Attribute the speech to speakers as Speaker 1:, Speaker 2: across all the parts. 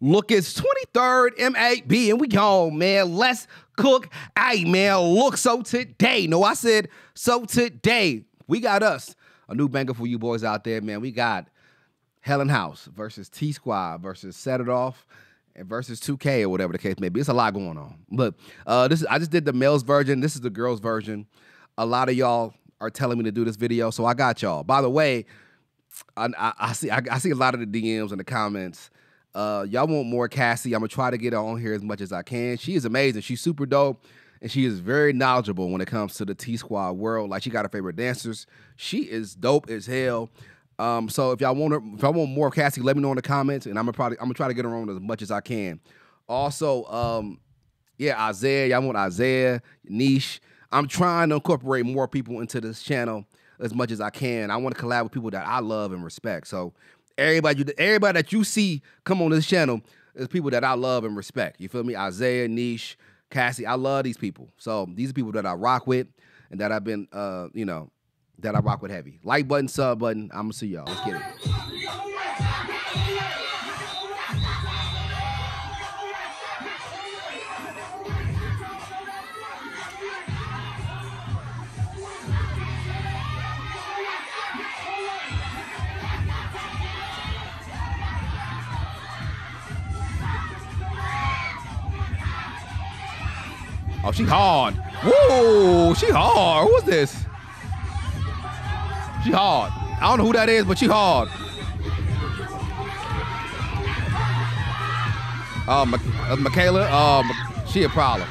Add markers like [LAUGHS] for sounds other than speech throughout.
Speaker 1: Look, it's 23rd MAB, and we gone, man. Let's cook. Hey, man, look, so today, no, I said, so today, we got us a new banger for you boys out there, man. We got Helen House versus T Squad versus Set It Off and versus 2K or whatever the case may be. It's a lot going on. But uh, this is, I just did the male's version. This is the girl's version. A lot of y'all are telling me to do this video, so I got y'all. By the way, I, I, I see I, I see a lot of the DMs and the comments uh, y'all want more Cassie? I'm gonna try to get her on here as much as I can. She is amazing. She's super dope, and she is very knowledgeable when it comes to the T Squad world. Like she got her favorite dancers. She is dope as hell. Um, so if y'all want her, if I want more Cassie, let me know in the comments, and I'm gonna probably I'm gonna try to get her on as much as I can. Also, um, yeah, Isaiah, y'all want Isaiah, Niche. I'm trying to incorporate more people into this channel as much as I can. I want to collab with people that I love and respect. So everybody, everybody that you see come on this channel is people that I love and respect. You feel me? Isaiah, Niche, Cassie, I love these people. So these are people that I rock with and that I've been, uh, you know, that I rock with heavy. Like button, sub button. I'm gonna see y'all. Let's get it. Oh, she hard. Whoa, she hard. Who's this? She hard. I don't know who that is, but she hard. Uh, uh Michaela, uh, she a problem.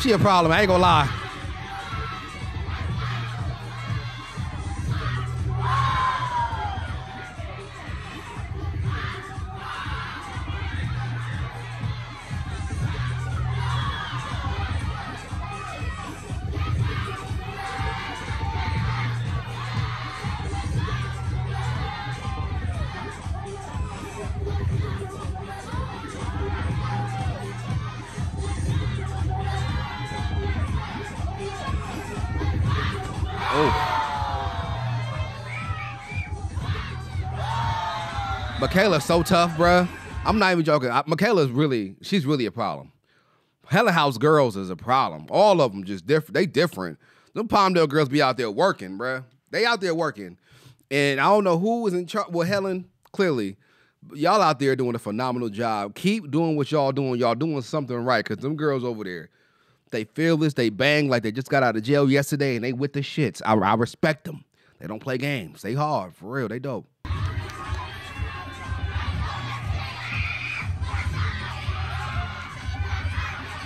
Speaker 1: She a problem. I ain't gonna lie. Michaela's so tough, bruh. I'm not even joking. I, Michaela's really, she's really a problem. Helen House girls is a problem. All of them just different. They different. Them Palmdale girls be out there working, bruh. They out there working. And I don't know who is in charge. Well, Helen, clearly. Y'all out there doing a phenomenal job. Keep doing what y'all doing. Y'all doing something right. Cause them girls over there, they this. They bang like they just got out of jail yesterday and they with the shits. I, I respect them. They don't play games. They hard. For real. They dope.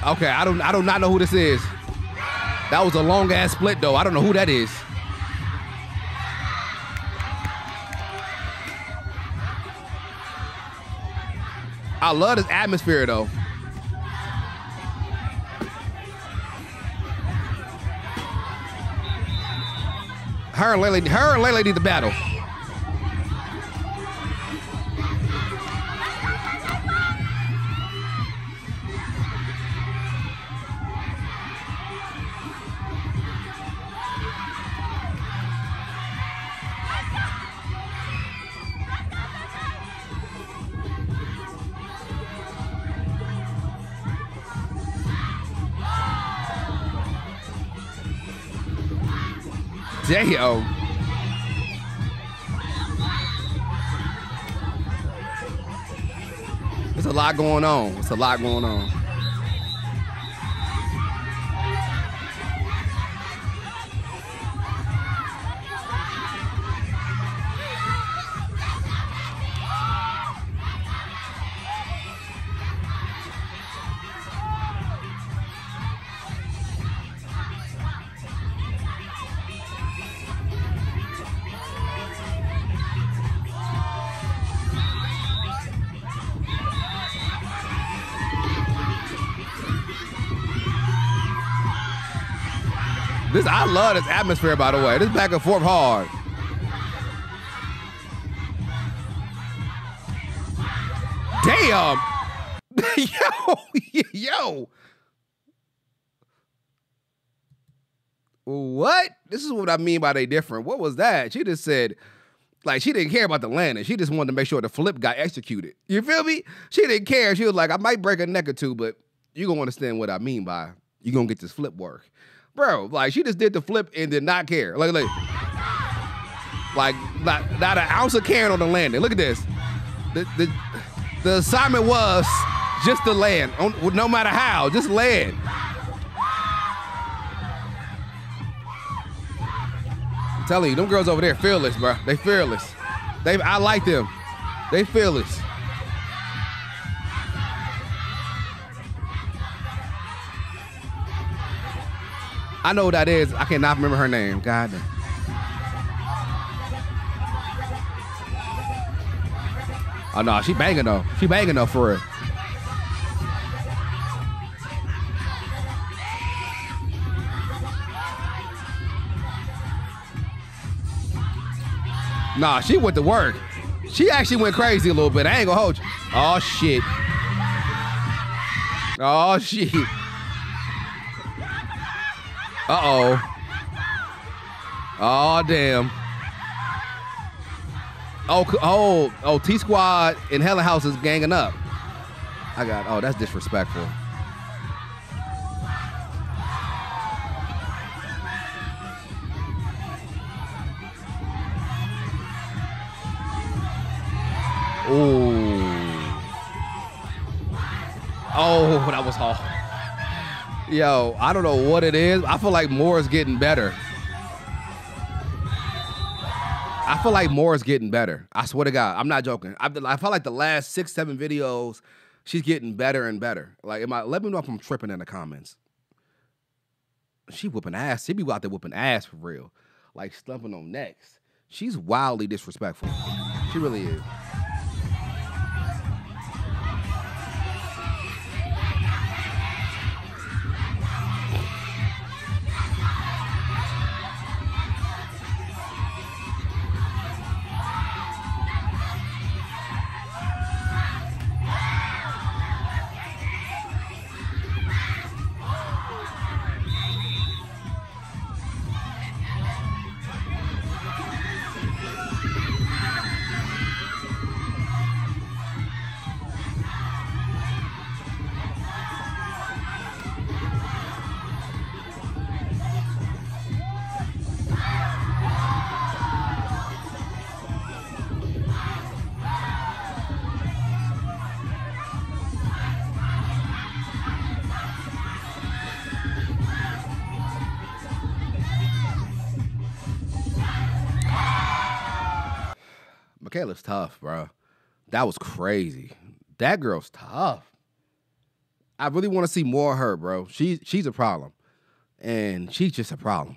Speaker 1: Okay, I don't I do not know who this is. That was a long ass split though. I don't know who that is. I love this atmosphere though. Her Lele, her need to battle. Damn. There's a lot going on. It's a lot going on. This I love this atmosphere, by the way. This back and forth hard. Damn. [LAUGHS] yo, [LAUGHS] yo. What? This is what I mean by they different. What was that? She just said, Like she didn't care about the landing. She just wanted to make sure the flip got executed. You feel me? She didn't care. She was like, I might break a neck or two, but you're gonna understand what I mean by you're gonna get this flip work. Bro, like she just did the flip and did not care. Like, like, like not, not an ounce of caring on the landing. Look at this. The, the, the assignment was just to land, no matter how, just land. I'm telling you, them girls over there fearless, bro. They fearless. They, I like them. They fearless. I know what that is. I cannot remember her name. God. Oh no, she banging though. She banging though for real. Nah, she went to work. She actually went crazy a little bit. I ain't gonna hold you. Oh shit. Oh shit. Uh oh. Oh damn. Oh oh oh T Squad and Helen House is ganging up. I got oh that's disrespectful. Oh. Oh, that was hard. Yo, I don't know what it is. I feel like Mora is getting better. I feel like Mora is getting better. I swear to God, I'm not joking. I, I feel like the last six, seven videos, she's getting better and better. Like, am I? Let me know if I'm tripping in the comments. She whooping ass. She be out there whooping ass for real, like stumping on necks. She's wildly disrespectful. She really is. Michaela's tough, bro. That was crazy. That girl's tough. I really want to see more of her, bro. She she's a problem. And she's just a problem.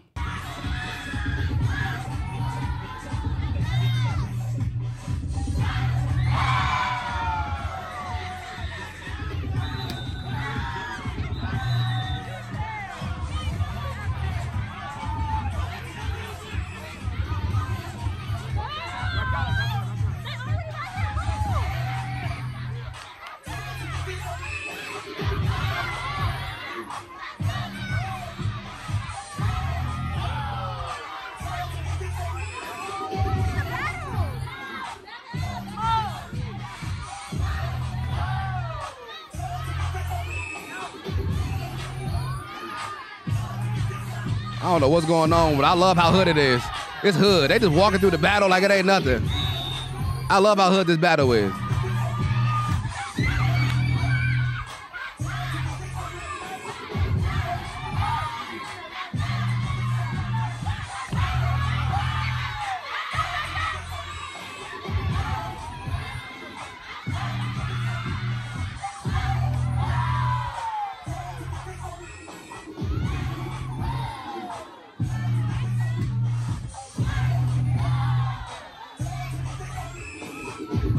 Speaker 1: I don't know what's going on, but I love how hood it is. It's hood. They just walking through the battle like it ain't nothing. I love how hood this battle is.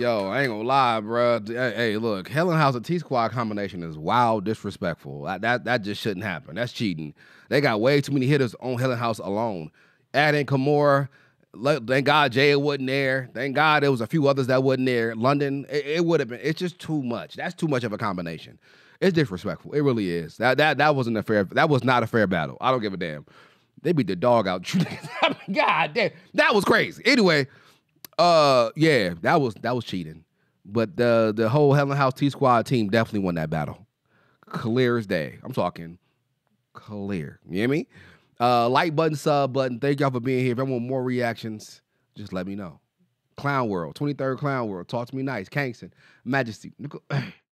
Speaker 1: Yo, I ain't gonna lie, bro. Hey, hey, look, Helen House and T Squad combination is wild, disrespectful. That, that that just shouldn't happen. That's cheating. They got way too many hitters on Helen House alone. Adding Kimura, thank God Jay wasn't there. Thank God there was a few others that wasn't there. London, it, it would have been. It's just too much. That's too much of a combination. It's disrespectful. It really is. That that that wasn't a fair. That was not a fair battle. I don't give a damn. They beat the dog out. [LAUGHS] God damn, that was crazy. Anyway, uh, yeah, that was that was cheating. But the the whole Helen House T Squad team definitely won that battle. Clear as day. I'm talking clear. You hear me? Uh, like button, sub button. Thank y'all for being here. If I want more reactions, just let me know. Clown World, 23rd Clown World. Talk to me nice. Kingston, Majesty. [CLEARS THROAT]